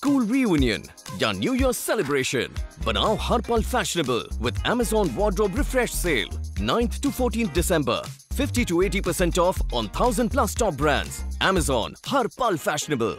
School reunion या New Year celebration? बनाओ हर पल fashionable with Amazon Wardrobe Refresh Sale 9th to 14th December. 50 to 80% off on 1000 plus top brands. Amazon हर पल fashionable.